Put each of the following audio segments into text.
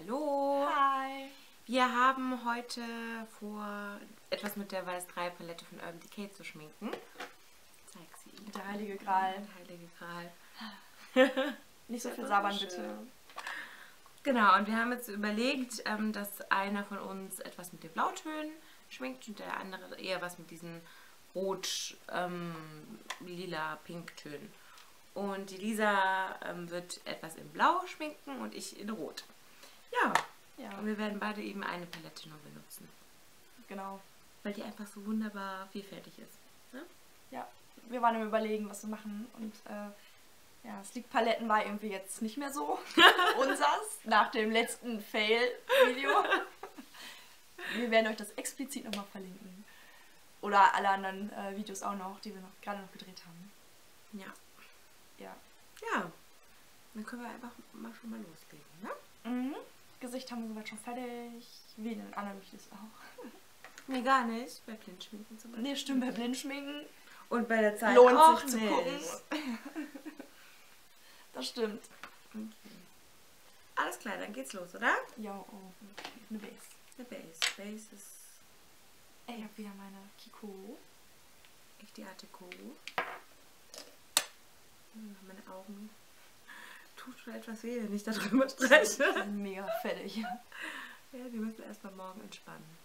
Hallo! Hi! Wir haben heute vor, etwas mit der Weiß 3 Palette von Urban Decay zu schminken. Zeig sie. Der heilige Gral. Der heilige Gral. Nicht so viel sabbern, bitte. Genau, und wir haben jetzt überlegt, ähm, dass einer von uns etwas mit den Blautönen schminkt und der andere eher was mit diesen rot, ähm, lila, pink Tönen. Und die Lisa ähm, wird etwas in Blau schminken und ich in Rot. Ja. Ja. Und wir werden beide eben eine Palette nur benutzen. Genau. Weil die einfach so wunderbar vielfältig ist. Ne? Ja, wir waren im Überlegen, was wir machen und äh, ja, Sleek-Paletten war irgendwie jetzt nicht mehr so unsers nach dem letzten Fail-Video. wir werden euch das explizit nochmal verlinken. Oder alle anderen äh, Videos auch noch, die wir noch gerade noch gedreht haben. Ja. Ja. Ja. Dann können wir einfach mal schon mal loslegen, ne? Mhm. Gesicht haben wir soweit schon fertig. Wie in den anderen Videos auch. Nee, gar nicht. Bei Blindschminken zum Beispiel. Nee, stimmt, bei Blindschminken Und bei der Zeit lohnt auch sich zu nicht. gucken. das stimmt. Okay. Alles klar, dann geht's los, oder? Ja, oh, eine Base. Der Base. Base ist Ey, ich hab wieder meine Kiko. echt die Artico. Hm, Meine Augen tut schon etwas weh, wenn ich da drüber Die spreche. mega fettig. Ja, die müssen erstmal morgen entspannen.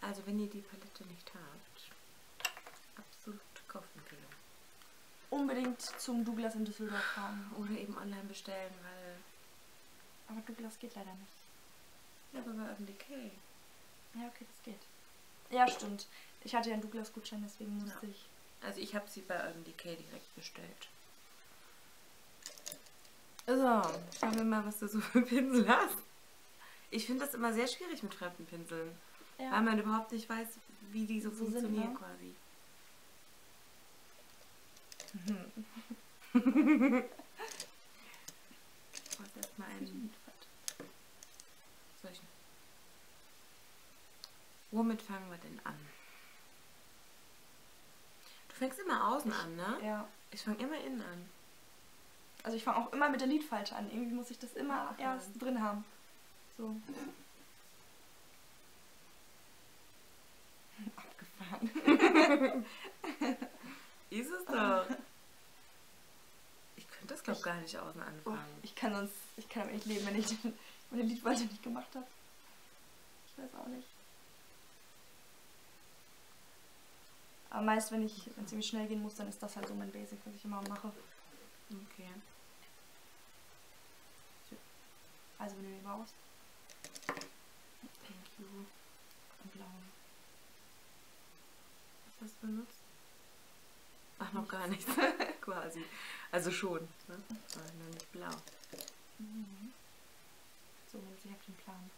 Also, wenn ihr die Palette nicht habt, absolut Kaufempfehlung. Unbedingt zum Douglas in Düsseldorf fahren. Oder eben online bestellen, weil. Aber Douglas geht leider nicht. Ja, aber bei Decay. Ja, okay, das geht. Ja, stimmt. Ich hatte ja einen Douglas-Gutschein, deswegen musste Ja. ich. Also, ich habe sie bei Urban Decay direkt bestellt. So, schauen wir mal, was du so für Pinsel hast. Ich finde das immer sehr schwierig mit fremden Pinseln, weil Ja. man überhaupt nicht weiß, wie die so, So sind, funktionieren ne? quasi. Ich brauche erstmal einen solchen. Womit fangen wir denn an? Du fängst immer außen an, ne? Ja. Ich fange immer innen an. Also ich fange auch immer mit der Lidfalte an. Irgendwie muss ich das immer Ach, erst drin haben. So. Abgefahren. Ist es doch. Ich könnte das, glaube ich, gar nicht außen Oh, anfangen. ich kann sonst, ich kann damit nicht leben, wenn ich meine Lidfalte nicht gemacht habe. Ich weiß auch nicht. Aber meist, wenn ich, irgendwie schnell gehen muss, dann ist das halt so mein Basic, was ich immer mache. Okay. Also wenn du die brauchst. Thank you. Und blau. Was hast du benutzt? Ach, noch gar nichts. Quasi. Also schon. Ne? Aber nur nicht blau. Mhm. So, jetzt ich habe den Plan.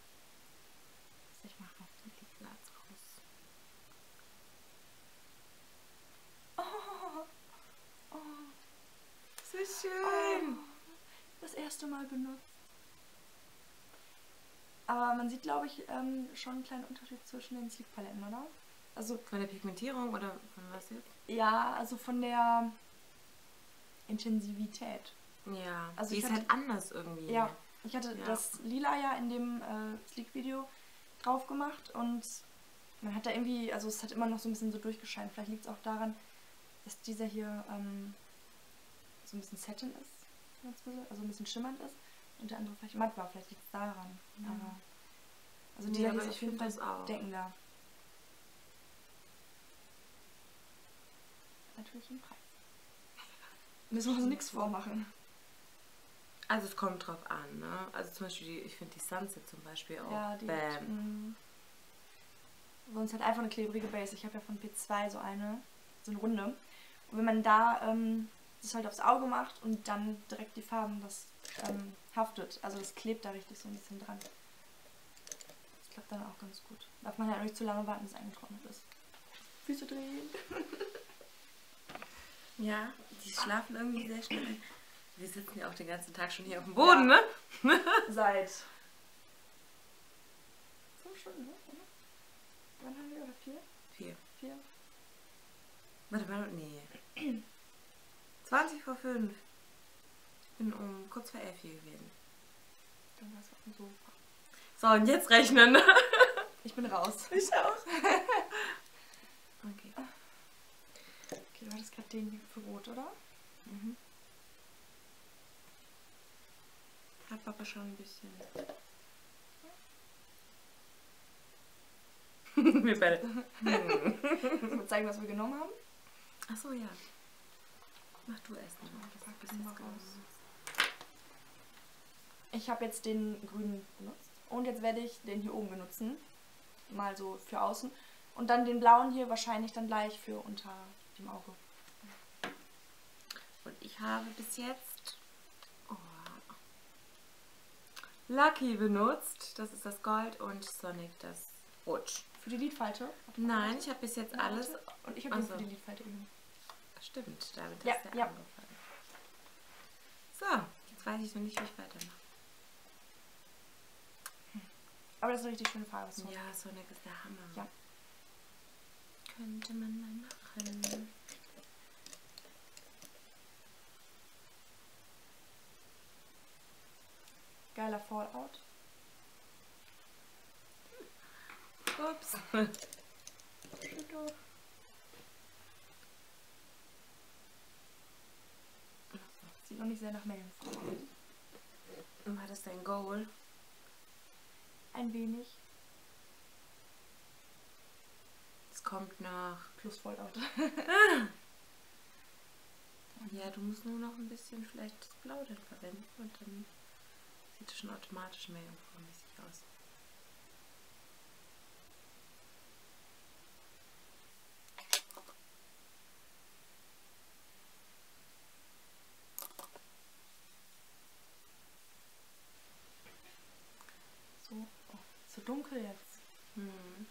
Was ich mache. Die Glas raus. Oh, oh, So schön. das erste Mal benutzt. Aber man sieht, glaube ich, ähm, schon einen kleinen Unterschied zwischen den Sleek-Paletten, oder? Also, Von der Pigmentierung oder von was jetzt? ja, also von der Intensivität. Ja. Also die ist hatte- halt anders irgendwie. Ja, ich hatte Ja. das Lila ja in dem äh, Sleek-Video drauf gemacht und man hat da irgendwie, also es hat immer noch so ein bisschen so durchgescheint. Vielleicht liegt es auch daran, dass dieser hier ähm, so ein bisschen Satin ist, also ein bisschen schimmernd ist und der andere vielleicht matt war. Vielleicht liegt es daran. Mhm. Aber, also aber hier ist ich auf jeden Fall auch. deckender. Natürlich im Preis. Müssen wir uns nichts vormachen. Also es kommt drauf an, ne? Also zum Beispiel, die, ich finde die Sunset zum Beispiel auch. Ja, die Bam. mm, sonst halt einfach eine klebrige Base. Ich habe ja von P2 so eine, so eine runde. Und wenn man da ähm, das halt aufs Auge macht und dann direkt die Farben, das ähm, haftet. Also das klebt da richtig so ein bisschen dran. Das klappt dann auch ganz gut. Darf man halt auch nicht zu lange warten, bis es eingetrocknet ist. Füße drehen. Ja, die schlafen irgendwie sehr schnell. Wir sitzen ja auch den ganzen Tag schon hier auf dem Boden, ne? Seit fünf Stunden, ne? Wann haben wir? Oder vier? Vier. Vier? Warte mal, nee. 20 vor 5. Ich bin um kurz vor elf hier gewesen. Dann war es auf dem Sofa. So, und jetzt rechnen. Ich bin raus. Ich auch. Okay. Okay, du hattest gerade den für Rot, oder? Mhm. Hab aber schon ein bisschen. Wir beide. Ich mal zeigen, was wir genommen haben? Achso, ja. Mach du erst mal. Das pack jetzt mal raus. Ich habe jetzt den grünen benutzt. Und jetzt werde ich den hier oben benutzen. Mal so für außen. Und dann den blauen hier wahrscheinlich dann gleich für unter dem Auge. Und ich habe bis jetzt oh, Lucky benutzt. Das ist das Gold und Sonic das Rot. Für die Lidfalte? Nein, ich habe bis jetzt alles. Und ich habe Ach den so. für die Lidfalte genommen. Stimmt, damit Ja, ist der ja. angefallen. So, jetzt weiß ich noch nicht, wie ich weitermache. Aber das ist eine richtig schöne Farbe. So. Ja, Sonic ist der Hammer. Ja. Könnte man mal machen. Geiler Fallout. Ups. Sieht noch nicht sehr nach Meerjungfrau aus. War das dein Goal? Ein wenig. Es kommt nach. Plus Fallout. Ja, du musst nur noch ein bisschen vielleicht das Blau dann verwenden und dann sieht es schon automatisch mehr jungfraumäßig aus. So, oh, so dunkel jetzt. Hm.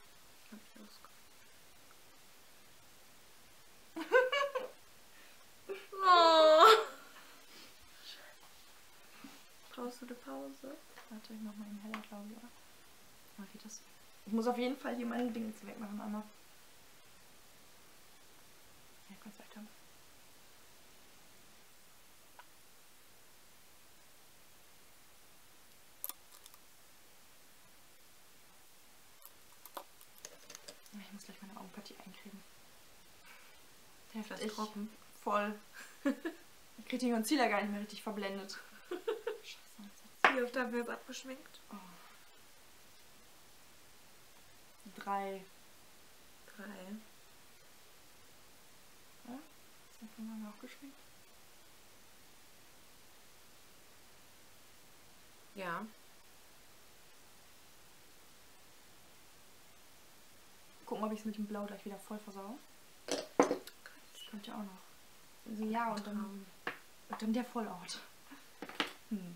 Hab ich ausge oh. Brauchst du eine Pause? Warte, ich mach mal in heller, glaube ich. geht das? Ich muss auf jeden Fall hier meine Dinge wegmachen, Anna. Ja, kannst weiter. Ja, Ich muss gleich meine Augenpartie eincremen. Der ist Ich- trocken. Voll. Ich krieg den Concealer gar nicht mehr richtig verblendet. Scheiße, Wie oft haben wir jetzt abgeschminkt? Oh. Drei. Drei. Ja? Ist das schon lange auch geschminkt? Ja. Gucken, ob ich es mit dem Blau gleich wieder voll versau. Kommt ja auch noch. Also ja, und dann, und dann der Vollort. Hm.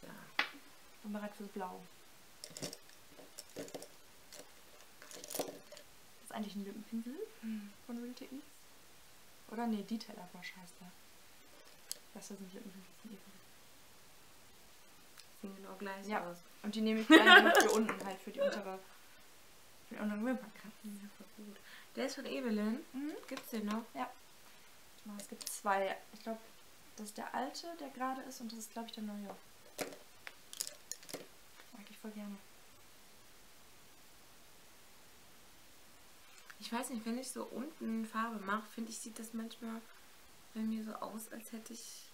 So. Bin bereit fürs Blau. Das ist eigentlich ein Lippenpinsel von Real Techniques. Oder nee, Detailer Brush heißt der. Das ist nicht von Eva. Sehen genau gleich Ja. aus. Und die nehme ich gerne für unten halt, für die untere, für die unteren Wimpernkanten. Ja, voll gut. Der ist von Evelyn. Mhm. Gibt's den noch? Ah, Es gibt zwei. Ich glaube, das ist der alte, der gerade ist, und das ist, glaube ich, der neue. Mag ich voll gerne. Ich weiß nicht, wenn ich so unten Farbe mache, finde ich, sieht das manchmal bei mir so aus, als hätte ich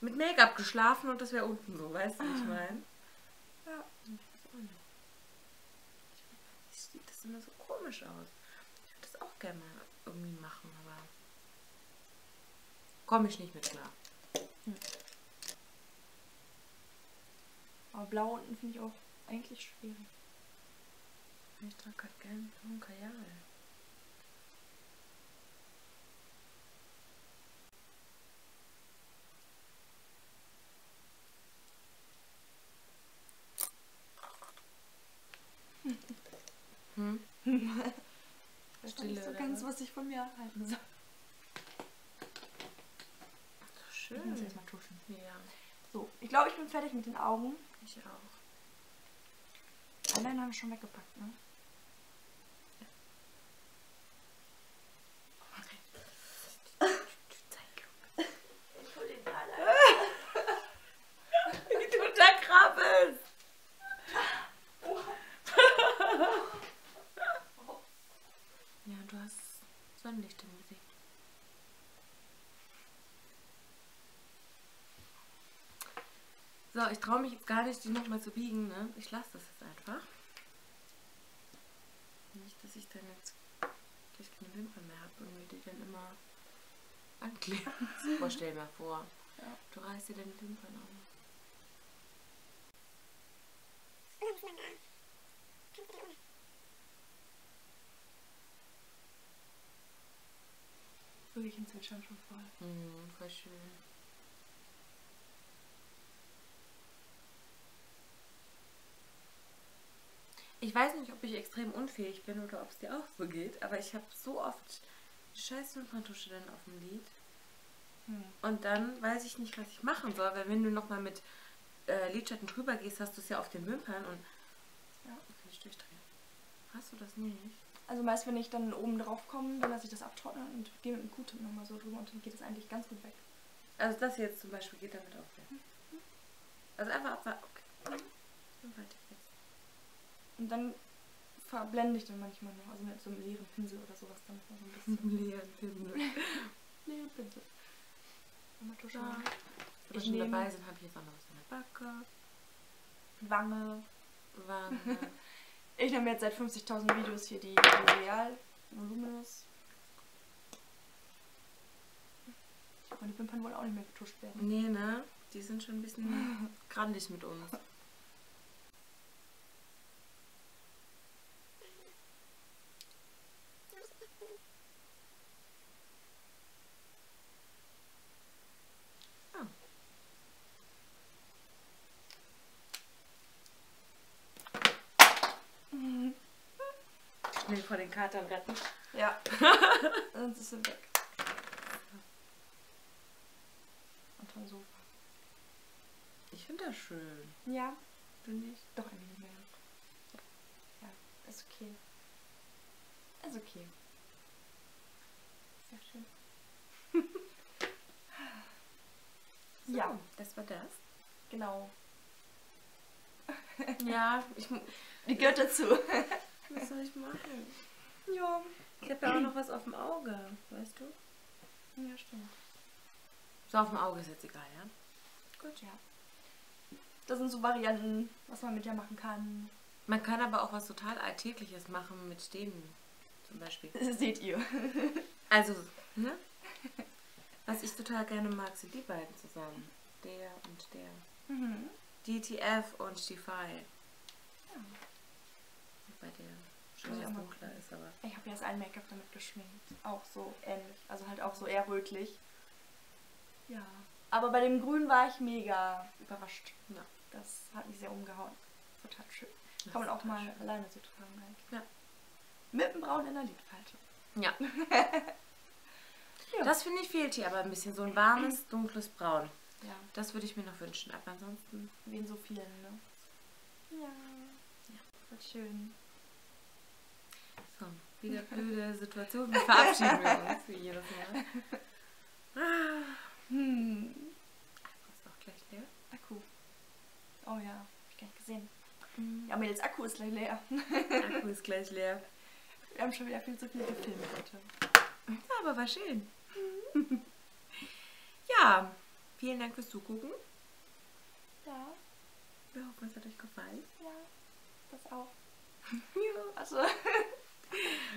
mit Make-up geschlafen und das wäre unten so, weißt du, wie ich meine? Ja. Ich weiß auch nicht. Ich sieht das immer so komisch aus. Ich würde das auch gerne mal irgendwie machen, aber komme ich nicht mit klar. Aber blau unten finde ich auch eigentlich schwierig. Ich trage halt gerne blauen Kajal. Hm? Ich weiß nicht so ganz, was? ich von mir halten soll. So Ich muss schön. jetzt mal tuschen. Ja. So, Ich glaube, ich bin fertig mit den Augen. Ich auch. Eyeliner haben wir schon weggepackt, ne? Ich hol den Eyeliner. Wie du da krabbelst. Ja, du hast Sonnenlicht im Gesicht. So, ich traue mich jetzt gar nicht, die nochmal zu biegen, ne? Ich lasse das jetzt einfach. Nicht, dass ich dann jetzt gleich keine Wimpern mehr habe und mir die dann immer ankleben. Boah, stell dir mal vor. Ja. Du reißt dir deine Wimpern auf. Vögelchen zwitschern schon voll. Mhm, voll schön. Ich weiß nicht, ob ich extrem unfähig bin oder ob es dir auch so geht, aber ich habe so oft die scheiß Wimperntusche dann auf dem Lid. Hm. Und dann weiß ich nicht, was ich machen soll, weil wenn du nochmal mit äh, Lidschatten drüber gehst, hast du es ja auf den Wimpern und Ja. kann ich durchdrehen. Hast du das nicht? Also meist, wenn ich dann oben drauf komme, dann lasse ich das abtrocknen und gehe mit dem Q-Tip nochmal so drüber und dann geht es eigentlich ganz gut weg. Also das jetzt zum Beispiel geht damit auch weg. Also einfach abwarten. Okay. Dann warte ich jetzt. Und dann verblende ich dann manchmal noch, also mit so einem leeren Pinsel oder sowas dann noch so ein bisschen. Leeren Pinsel. leeren Pinsel. Ja. Ich schon dabei sind, habe ich jetzt auch noch was in der Backe. Wange. Wange. Ich nehme jetzt seit 50.000 Videos hier die L'Oreal Voluminous. Die Wimpern wollen auch nicht mehr getuscht werden. nee, ne? Die sind schon ein bisschen grandig mit uns. Schnell vor den Katern retten. Ja. Sonst ist sie weg. Unter Sofa. Ich finde das schön. Ja, Finde ich. doch eigentlich nicht mehr. Ja, ist okay. Ist okay. Sehr schön. So, Ja. das war das. Genau. Ja, ich, Die gehört dazu. was soll ich machen? ja. Ich habe ja auch noch was auf dem Auge, weißt du? Ja, stimmt. So, auf dem Auge ist jetzt egal, ja? Gut, ja. Das sind so Varianten, was man mit der machen kann. Man kann aber auch was total Alltägliches machen mit Stäben, zum Beispiel. Seht ihr. Also, ne? Was ich total gerne mag, sind die beiden zusammen. Der und der. Mhm. DTF und Stify. Ja. Bei der Muss schon mal dunkler ist, aber. Ich habe jetzt ein Make-up damit geschminkt. Auch so ähnlich. Also halt auch so eher rötlich. Ja. Aber bei dem Grün war ich mega überrascht. Ja. Das hat mich sehr umgehauen. Total schön. Das Kann man auch mal schön. alleine so tragen. Halt. Ja. Mit dem Braun in der Lidfalte. Ja. Ja. Das finde ich fehlt hier aber ein bisschen. So ein warmes, dunkles Braun. Ja. Das würde ich mir noch wünschen. Aber ansonsten. Wie in so vielen, ne? Ja. Ja. Voll schön. So, wieder blöde Situation. Wir verabschieden wir uns wie jedes Mal. Ah, Hm. ist auch gleich leer. Akku. Oh ja. Hab ich gar nicht gesehen. Ja, Mädels, Akku ist gleich leer. Akku ist gleich leer. Wir haben schon wieder viel zu viel gefilmt heute. Ja, aber war schön. ja, vielen Dank fürs Zugucken. Ja. Wir hoffen, es hat euch gefallen. Ja. Das auch. Ja. Also.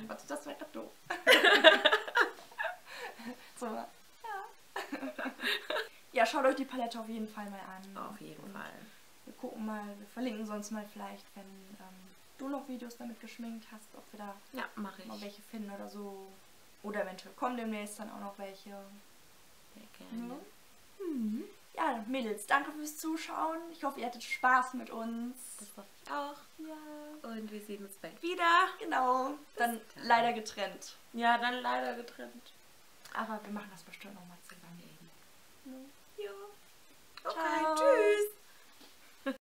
Warte, das wäre gerade doof. so. Ja. ja, schaut euch die Palette auf jeden Fall mal an. Auf jeden Und Fall. Wir gucken mal, wir verlinken sonst mal vielleicht, wenn ähm, du noch Videos damit geschminkt hast, ob wir da Ja, mal welche finden oder so. Oder eventuell kommen demnächst dann auch noch welche. Gerne. Mhm. Ja, Mädels, danke fürs Zuschauen. Ich hoffe, ihr hattet Spaß mit uns. Das hoffe ich auch. Und wir sehen uns bald wieder. Genau. Dann dann. leider getrennt. Ja, dann leider getrennt. Aber wir machen das bestimmt nochmal zusammen. Ja. Okay, Ciao. tschüss.